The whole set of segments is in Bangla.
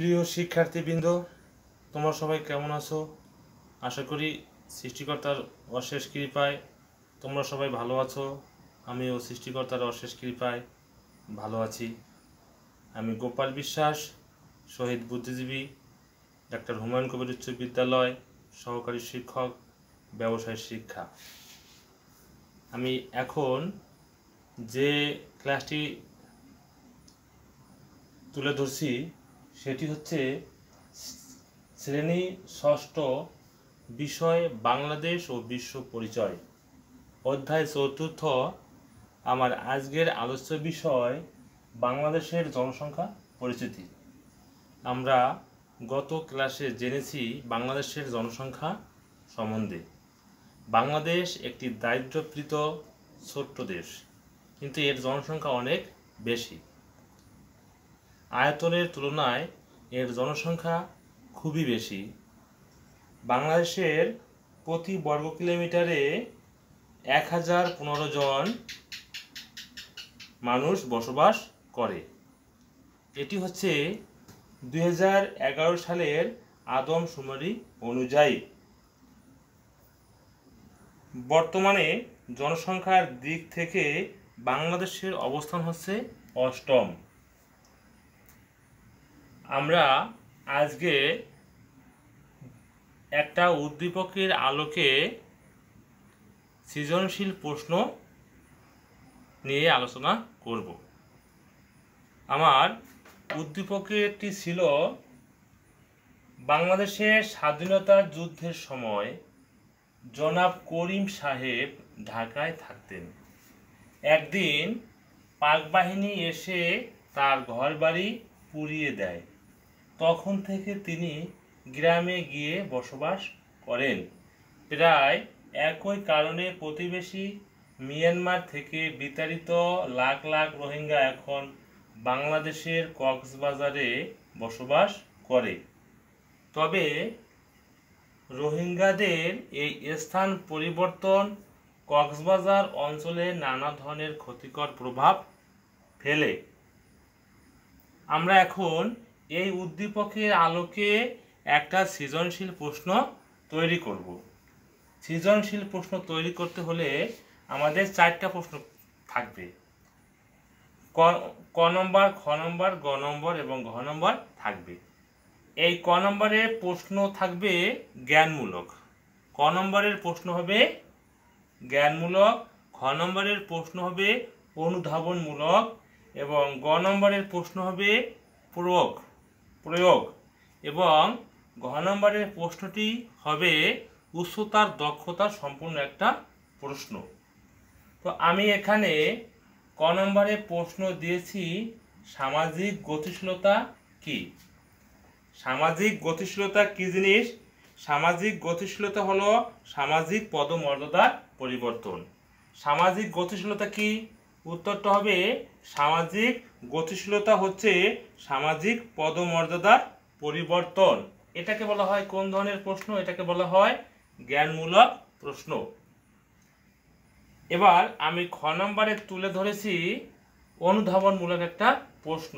প্রিয় শিক্ষার্থীবৃন্দ, তোমরা সবাই কেমন আছো? আশা করি সৃষ্টিকর্তার অশেষ কৃপায় তোমরা সবাই ভালো আছো। আমিও সৃষ্টিকর্তার অশেষ কৃপায় ভালো আছি। আমি গোপাল বিশ্বাস, শহীদ বুদ্ধিজীবী, ডাক্তার হুমায়ুন কবির উচ্চ বিদ্যালয়, সহকারী শিক্ষক, ব্যবসায় শিক্ষা। আমি এখন যে ক্লাসটি তুলে ধরছি সেটি হচ্ছে শ্রেণি ষষ্ঠ বিষয় বাংলাদেশ ও বিশ্ব পরিচয়। অধ্যায় চতুর্থ, আমার আজকের আলোচ্য বিষয় বাংলাদেশের জনসংখ্যা পরিচিতি। আমরা গত ক্লাসে জেনেছি বাংলাদেশের জনসংখ্যা সম্বন্ধে। বাংলাদেশ একটি দারিদ্র্যপ্রীত ছোট্ট দেশ, কিন্তু এর জনসংখ্যা অনেক বেশি। আয়তনের তুলনায় এর জনসংখ্যা খুবই বেশি। বাংলাদেশের প্রতি বর্গ কিলোমিটারে এক হাজার পনেরো জন মানুষ বসবাস করে। এটি হচ্ছে দু হাজার এগারো সালের আদমশুমারি অনুযায়ী। বর্তমানে জনসংখ্যার দিক থেকে বাংলাদেশের অবস্থান হচ্ছে অষ্টম। আমরা আজকে একটা উদ্দীপকের আলোকে সৃজনশীল প্রশ্ন নিয়ে আলোচনা করব। আমার উদ্দীপকেরটি ছিল, বাংলাদেশের স্বাধীনতা যুদ্ধের সময় জনাব করিম সাহেব ঢাকায় থাকতেন। একদিন পাক বাহিনী এসে তার ঘরবাড়ি পুড়িয়ে দেয়। তখন থেকে তিনি গ্রামে গিয়ে বসবাস করেন। প্রায় একই কারণে প্রতিবেশী মিয়ানমার থেকে বিতাড়িত লাখ লাখ রোহিঙ্গা এখন বাংলাদেশের কক্সবাজারে বসবাস করে। তবে রোহিঙ্গাদের এই স্থান পরিবর্তন কক্সবাজার অঞ্চলে নানা ধরনের ক্ষতিকর প্রভাব ফেলে। আমরা এখন এই উদ্দীপকের আলোকে একটা সৃজনশীল প্রশ্ন তৈরি করব। সৃজনশীল প্রশ্ন তৈরি করতে হলে আমাদের চারটা প্রশ্ন থাকবে। ক নম্বর খ নম্বর, গ নম্বর এবং ঘ নম্বর থাকবে। এই ক নম্বরের প্রশ্ন থাকবে জ্ঞানমূলক। ক নম্বরের প্রশ্ন হবে জ্ঞানমূলক খ নম্বরের প্রশ্ন হবে অনুধাবনমূলক এবং গ নম্বরের প্রশ্ন হবে প্রয়োগ। প্রয়োগ এবং ঘ নম্বরের প্রশ্নটি হবে উচ্চতার দক্ষতা সম্পূর্ণ একটা প্রশ্ন। তো আমি এখানে ক নম্বরে প্রশ্ন দিয়েছি, সামাজিক গতিশীলতা কি? সামাজিক গতিশীলতা কি জিনিস? সামাজিক গতিশীলতা হলো সামাজিক পদমর্যাদার পরিবর্তন। সামাজিক গতিশীলতা কি? উত্তরটা হবে সামাজিক গতিশীলতা হচ্ছে সামাজিক পদমর্যাদার পরিবর্তন। এটাকে বলা হয় কোন ধরনের প্রশ্ন? এটাকে বলা হয় জ্ঞানমূলক প্রশ্ন। এবার আমি খ নম্বরে তুলে ধরেছি অনুধাবনমূলক একটা প্রশ্ন।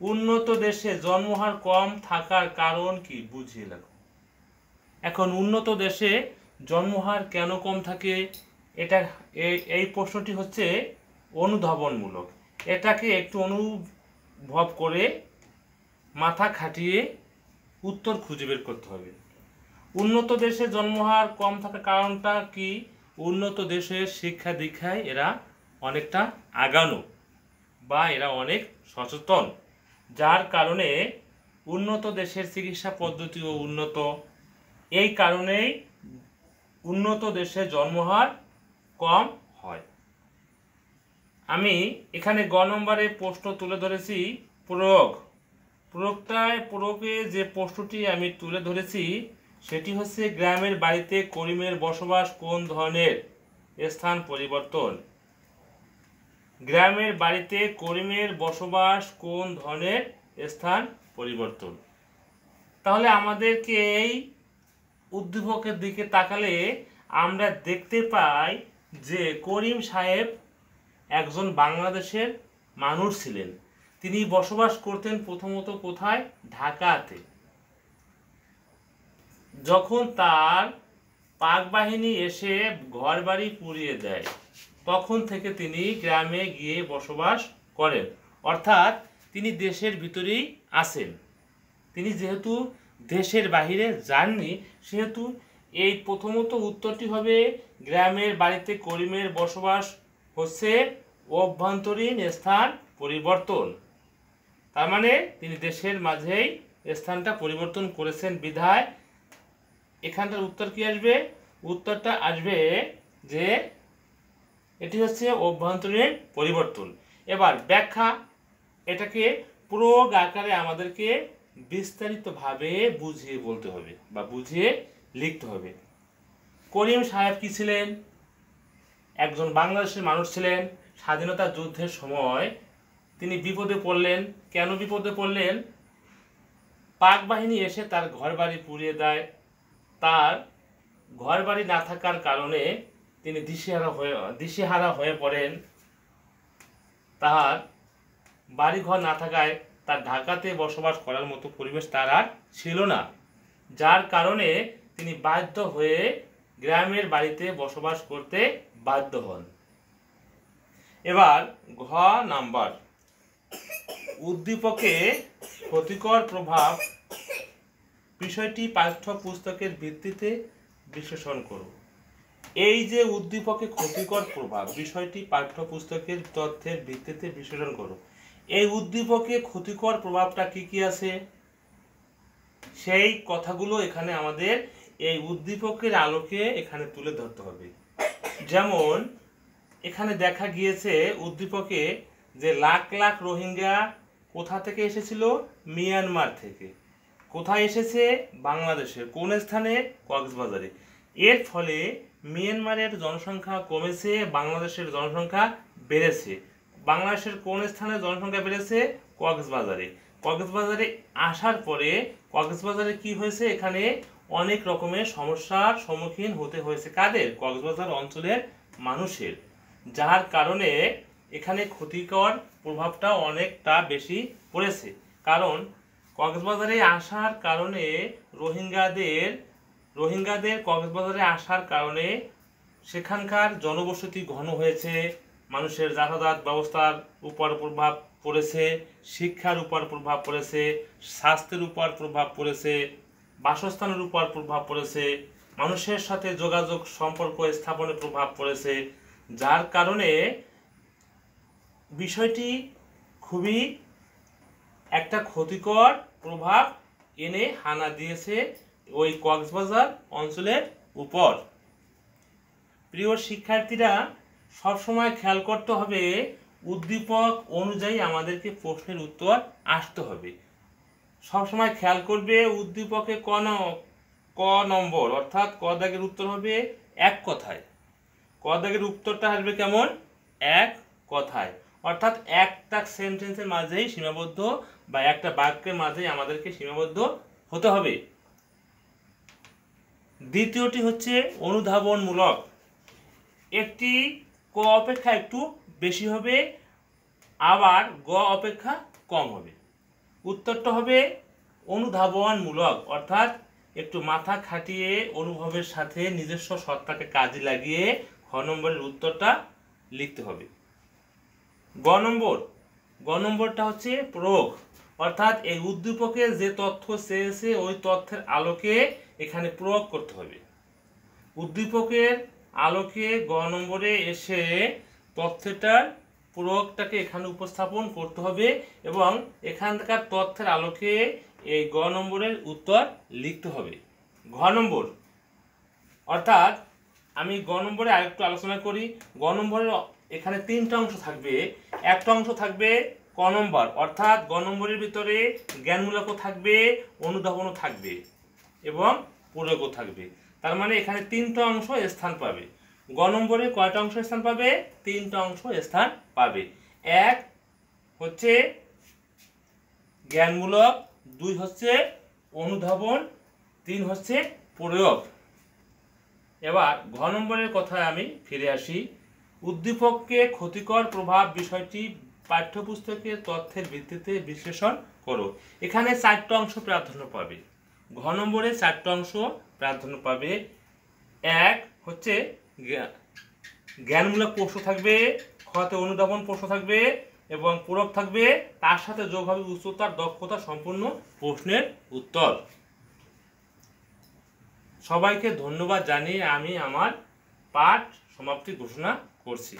উন্নত দেশে জন্মহার কম থাকার কারণ কি? বুঝিয়ে লেখো। এখন উন্নত দেশে জন্মহার কেন কম থাকে? এটা এই প্রশ্নটি হচ্ছে অনুধাবনমূলক। এটাকে একটু অনুভব করে মাথা খাটিয়ে উত্তর খুঁজে বের করতে হবে। উন্নত দেশে জন্মহার কম থাকার কারণটা কি? উন্নত দেশের শিক্ষা দীক্ষায় এরা অনেকটা আগানো বা এরা অনেক সচেতন, যার কারণে উন্নত দেশের চিকিৎসা পদ্ধতিও উন্নত। এই কারণেই উন্নত দেশে জন্মহার কম হয়। আমি এখানে গ নম্বরে প্রশ্ন তুলে ধরেছি, প্রয়োগ। প্রয়োগটায় প্রয়োগে যে প্রশ্নটি আমি তুলে ধরেছি, সেটি হচ্ছে গ্রামের বাড়িতে করিমের বসবাস কোন ধরনের? স্থান পরিবর্তন। গ্রামের বাড়িতে করিমের বসবাস কোন ধরনের? স্থান পরিবর্তন। তাহলে আমাদেরকে এই উদ্দীপকের দিকে তাকালে আমরা দেখতে পাই যে করিম সাহেব একজন বাংলাদেশের মানুষ ছিলেন। তিনি বসবাস করতেন প্রথমত কোথায়? ঢাকাতে। যখন তার পাক বাহিনী এসে ঘর বাড়ি পুড়িয়ে দেয়, তখন থেকে তিনি গ্রামে গিয়ে বসবাস করেন। অর্থাৎ তিনি দেশের ভিতরেই আছেন। তিনি যেহেতু দেশের বাহিরে যাননি, সেহেতু এই প্রথমত উত্তরটি হবে গ্রামের বাড়িতে করিমের বসবাস হচ্ছে অভ্যন্তরীণ স্থান পরিবর্তন। তার মানে তিনি দেশের মাঝেই স্থানটা পরিবর্তন করেছেন বিধায়। এখানটার উত্তর কি আসবে? উত্তরটা আসবে যে এটি হচ্ছে অভ্যন্তরীণ পরিবর্তন। এবার ব্যাখ্যা, এটাকে প্রয়োগ আকারে আমাদেরকে বিস্তারিতভাবে বুঝিয়ে বলতে হবে বা বুঝিয়ে লিখতে হবে। করিম সাহেব কি ছিলেন? একজন বাংলাদেশের মানুষ ছিলেন। স্বাধীনতা যুদ্ধের সময় তিনি বিপদে পড়লেন। কেন বিপদে পড়লেন? পাক বাহিনী এসে তার ঘরবাড়ি পুড়িয়ে দেয়। তার ঘরবাড়ি না থাকার কারণে তিনি দিশেহারা হয়ে দিশেহারা হয়ে পড়েন। তার বাড়িঘর না থাকায় তার ঢাকাতে বসবাস করার মতো পরিবেশ তার আর ছিল না। যার কারণে তিনি বাধ্য হয়ে গ্রামের বাড়িতে বসবাস করতে বাধ্য হন। এবার ঘ নাম্বার। উদ্দীপকে ক্ষতিকর প্রভাব বিষয়টি পাঠ্যপুস্তকের ভিত্তিতে বিশ্লেষণ করো এই যে উদ্দীপকে ক্ষতিকর প্রভাব, বিষয়টি পাঠ্যপুস্তকের তথ্যের ভিত্তিতে বিশ্লেষণ করো এই উদ্দীপকে ক্ষতিকর প্রভাবটা কি কি আছে? সেই কথাগুলো এখানে আমাদের এই উদ্দীপকের আলোকে এখানে তুলে ধরতে হবে। যেমন, এখানে দেখা গিয়েছে উদ্দীপকে যে লাখ লাখ রোহিঙ্গা কোথা থেকে এসেছিল? মিয়ানমার থেকে। কোথায় এসেছে? বাংলাদেশের। কোন স্থানে? কক্সবাজারে। এর ফলে মিয়ানমারের জনসংখ্যা কমেছে, বাংলাদেশের জনসংখ্যা বেড়েছে। বাংলাদেশের কোন স্থানে জনসংখ্যা বেড়েছে? কক্সবাজারে। কক্সবাজারে আসার পরে কক্সবাজারে কি হয়েছে? এখানে অনেক রকমের সমস্যার সম্মুখীন হতে হয়েছে। কাদের? কক্সবাজার অঞ্চলের মানুষের। যার কারণে এখানে ক্ষতিকর প্রভাবটা অনেকটা বেশি পড়েছে। কারণ কক্সবাজারে আসার কারণে রোহিঙ্গাদের রোহিঙ্গাদের কক্সবাজারে আসার কারণে সেখানকার জনবসতি ঘন হয়েছে, মানুষের যাতায়াত ব্যবস্থার উপর প্রভাব পড়েছে, শিক্ষার উপর প্রভাব পড়েছে, স্বাস্থ্যের উপর প্রভাব পড়েছে বাসস্থানের উপর প্রভাব পড়েছে, মানুষের সাথে যোগাযোগ সম্পর্ক স্থাপনে প্রভাব পড়েছে, যার কারণে বিষয়টি খুবই একটা ক্ষতিকর প্রভাব এনে হানা দিয়েছে ওই কক্সবাজার অঞ্চলের উপর। প্রিয় শিক্ষার্থীরা, সবসময় খেয়াল করতে হবে, উদ্দীপক অনুযায়ী আমাদেরকে প্রশ্নের উত্তর আসতে হবে। সবসময় খেয়াল করবে উদ্দীপকে ক ন- ক নম্বর, অর্থাৎ ক উত্তর হবে এক কথায়। ক উত্তরটা আসবে কেমন? এক কথায়। অর্থাৎ একটা সেন্টেন্সের মাঝেই সীমাবদ্ধ বা একটা বাক্যের মাঝেই আমাদেরকে সীমাবদ্ধ হতে হবে। দ্বিতীয়টি হচ্ছে অনুধাবনমূলক। একটি ক অপেক্ষা একটু বেশি হবে, আবার গ অপেক্ষা কম হবে। উত্তরটা হবে অনুধাবনমূলক, অর্থাৎ একটু মাথা খাটিয়ে অনুভবের সাথে নিজস্ব সত্তাকে কাজে লাগিয়ে খ নম্বরের উত্তরটা লিখতে হবে। গ নম্বর, গ নম্বরটা হচ্ছে প্রয়োগ, অর্থাৎ এই উদ্দীপকে যে তথ্য চেয়েছে ওই তথ্যের আলোকে এখানে প্রয়োগ করতে হবে। উদ্দীপকের আলোকে গ নম্বরে এসে তথ্যটার প্রয়োগটাকে এখানে উপস্থাপন করতে হবে এবং এখানকার তথ্যের আলোকে এই গ নম্বরের উত্তর লিখতে হবে। ঘ নম্বর। অর্থাৎ আমি গ নম্বরে আরেকটু আলোচনা করি। গ নম্বরের এখানে তিনটা অংশ থাকবে। একটা অংশ থাকবে ক নম্বর। অর্থাৎ গ নম্বরের ভিতরে জ্ঞানমূলকও থাকবে, অনুধাবনও থাকবে এবং প্রয়োগও থাকবে। তার মানে এখানে তিনটা অংশ স্থান পাবে। গ নম্বরে কয়টা অংশ স্থান পাবে? তিনটা অংশ স্থান পাবে। এক হচ্ছে জ্ঞানমূলক, দুই হচ্ছে অনুধাবন, তিন হচ্ছে প্রয়োগ। এবার ঘ নম্বরের কথায় আমি ফিরে আসি। উদ্দীপককে ক্ষতিকর প্রভাব বিষয়টি পাঠ্যপুস্তকের তথ্যের ভিত্তিতে বিশ্লেষণ করো। এখানে চারটা অংশ প্রাধান্য পাবে। ঘ নম্বরে চারটা অংশ প্রাধান্য পাবে। এক হচ্ছে জ্ঞানমূলক প্রশ্ন থাকবে ক্ষতে অনুধাবন প্রশ্ন থাকবে এবং পূরক থাকবে। তার সাথে যোগ হবে উচ্চতার দক্ষতা সম্পূর্ণ প্রশ্নের উত্তর। সবাইকে ধন্যবাদ জানিয়ে আমি আমার পাঠ সমাপ্তি ঘোষণা করছি।